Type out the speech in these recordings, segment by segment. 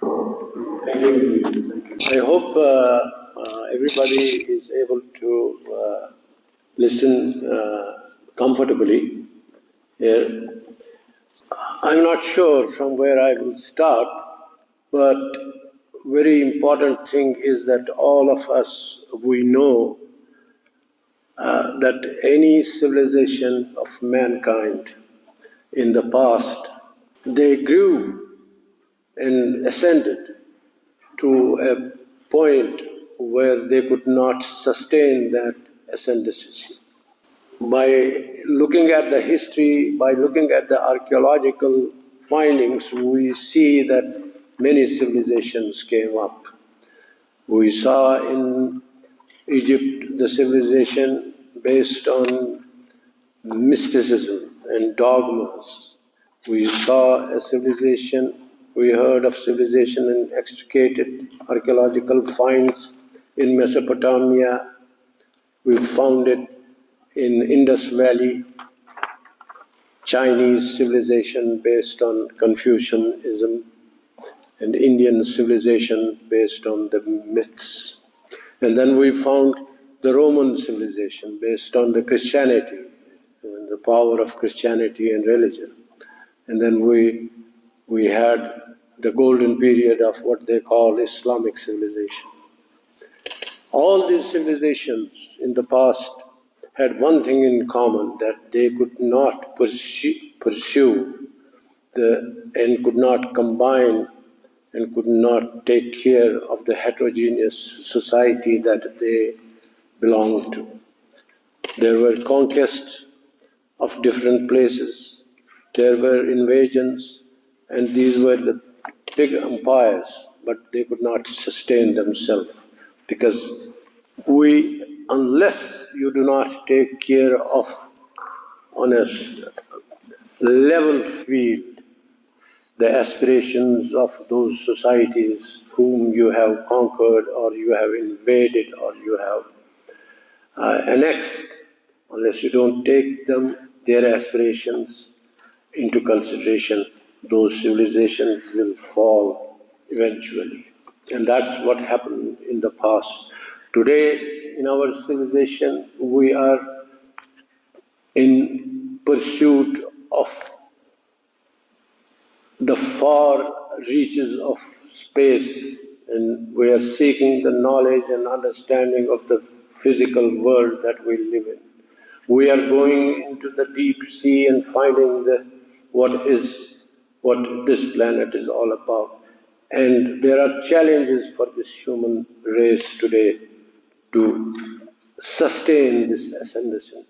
Thank you. I hope uh, uh, everybody is able to uh, listen uh, comfortably here. I'm not sure from where I will start, but very important thing is that all of us, we know uh, that any civilization of mankind in the past, they grew and ascended to a point where they could not sustain that ascendancy. By looking at the history, by looking at the archaeological findings, we see that many civilizations came up. We saw in Egypt the civilization based on mysticism and dogmas. We saw a civilization, we heard of civilization and extricated archaeological finds in Mesopotamia. We found it in Indus Valley, Chinese civilization based on Confucianism, and Indian civilization based on the myths. And then we found the Roman civilization based on the Christianity, and the power of Christianity and religion. And then we, we had the golden period of what they call Islamic civilization. All these civilizations in the past had one thing in common that they could not pursue, pursue the, and could not combine and could not take care of the heterogeneous society that they belonged to. There were conquests of different places, there were invasions, and these were the big empires, but they could not sustain themselves because we, unless you do not take care of on a level field the aspirations of those societies whom you have conquered or you have invaded or you have uh, annexed, unless you don't take them, their aspirations into consideration, those civilizations will fall eventually. And that's what happened in the past. Today, in our civilization, we are in pursuit of the far reaches of space and we are seeking the knowledge and understanding of the physical world that we live in. We are going into the deep sea and finding the, what is what this planet is all about. And there are challenges for this human race today to sustain this ascendancy.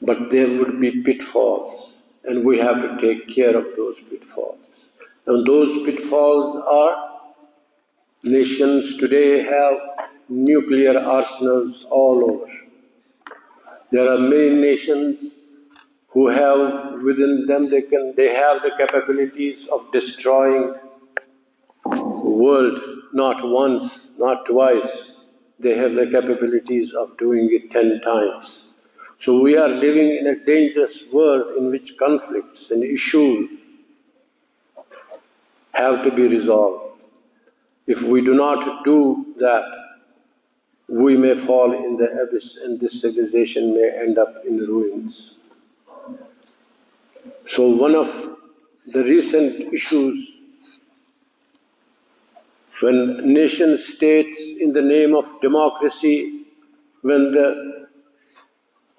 But there would be pitfalls and we have to take care of those pitfalls. And those pitfalls are nations today have nuclear arsenals all over. There are many nations who have within them they can they have the capabilities of destroying world not once, not twice. They have the capabilities of doing it ten times. So we are living in a dangerous world in which conflicts and issues have to be resolved. If we do not do that, we may fall in the abyss and this civilization may end up in ruins. So one of the recent issues when nation states in the name of democracy, when the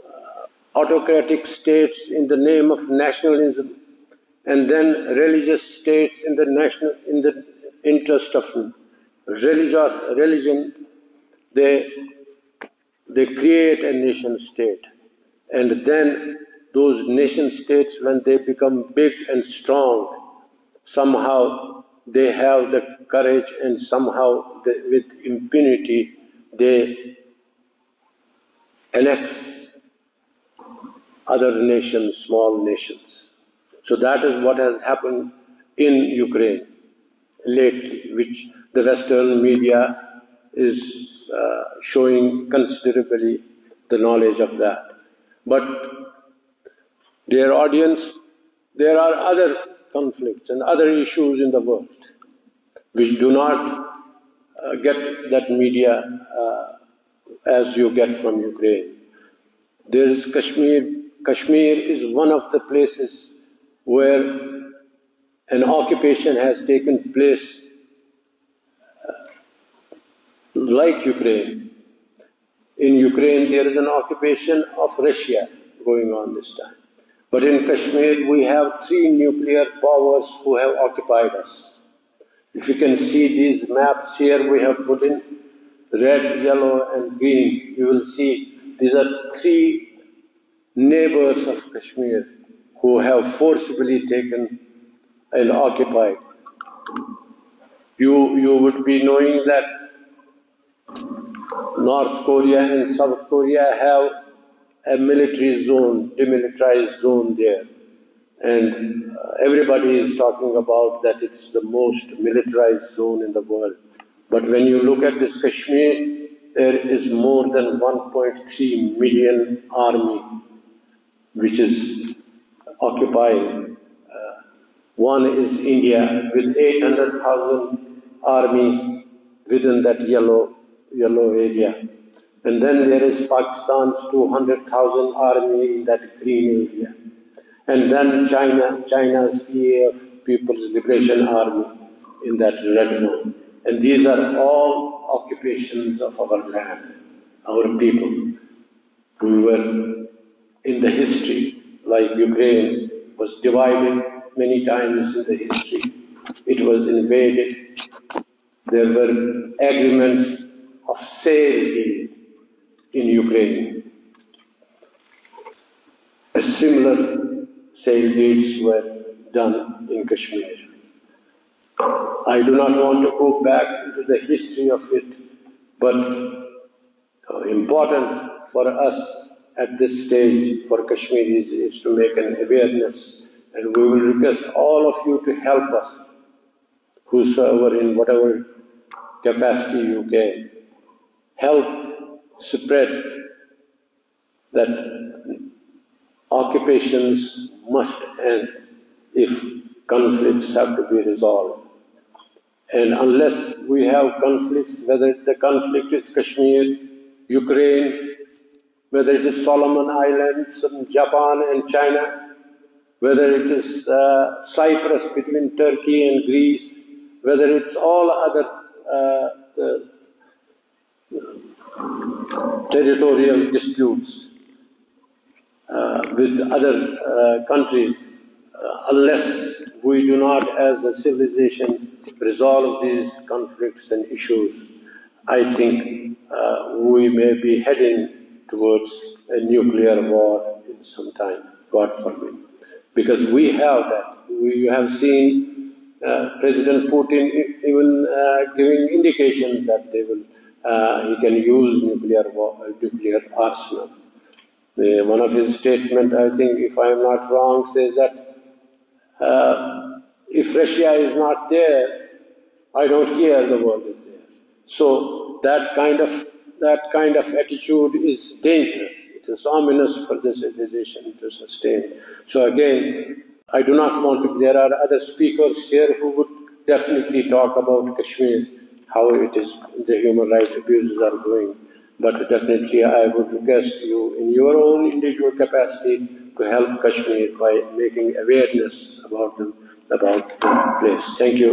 uh, autocratic states in the name of nationalism, and then religious states in the national in the interest of religious religion, they they create a nation state. And then those nation states, when they become big and strong, somehow they have the courage and somehow they, with impunity they annex other nations, small nations. So that is what has happened in Ukraine lately, which the Western media is uh, showing considerably the knowledge of that. But dear audience, there are other conflicts and other issues in the world. which do not uh, get that media uh, as you get from Ukraine. There is Kashmir. Kashmir is one of the places where an occupation has taken place uh, like Ukraine. In Ukraine, there is an occupation of Russia going on this time. But in Kashmir, we have three nuclear powers who have occupied us. If you can see these maps here, we have put in red, yellow, and green. You will see these are three neighbors of Kashmir who have forcibly taken and occupied. You, you would be knowing that North Korea and South Korea have a military zone, demilitarized zone there. And uh, everybody is talking about that it's the most militarized zone in the world. But when you look at this Kashmir, there is more than 1.3 million army which is occupying. Uh, one is India with 800,000 army within that yellow, yellow area. And then there is Pakistan's 200,000 army in that green area. And then China, China's PAF, People's Liberation Army, in that red one. And these are all occupations of our land, our people. We were in the history, like Ukraine was divided many times in the history. It was invaded. There were agreements of sale in Ukraine. A similar sale deeds were done in Kashmir. I do not want to go back into the history of it, but uh, important for us at this stage for Kashmiris is to make an awareness, and we will request all of you to help us, whosoever in whatever capacity you can, help spread that occupations must end if conflicts have to be resolved. And unless we have conflicts, whether the conflict is Kashmir, Ukraine, whether it is Solomon Islands, Japan and China, whether it is uh, Cyprus between Turkey and Greece, whether it's all other uh, territorial disputes uh, with other uh, countries, uh, unless we do not, as a civilization, resolve these conflicts and issues, I think uh, we may be heading towards a nuclear war in some time, God forbid. Because we have that. We have seen uh, President Putin even uh, giving indications that they will, uh, he can use nuclear war, nuclear arsenal. one of his statements, I think, if I am not wrong, says that uh, if Russia is not there, I don't care the world is there. So that kind of that kind of attitude is dangerous. It is ominous for this civilization to sustain. So again, I do not want to. There are other speakers here who would definitely talk about Kashmir, how it is the human rights abuses are going. But definitely, I would request you, in your own individual capacity, to help Kashmir by making awareness about them, about the place. Thank you.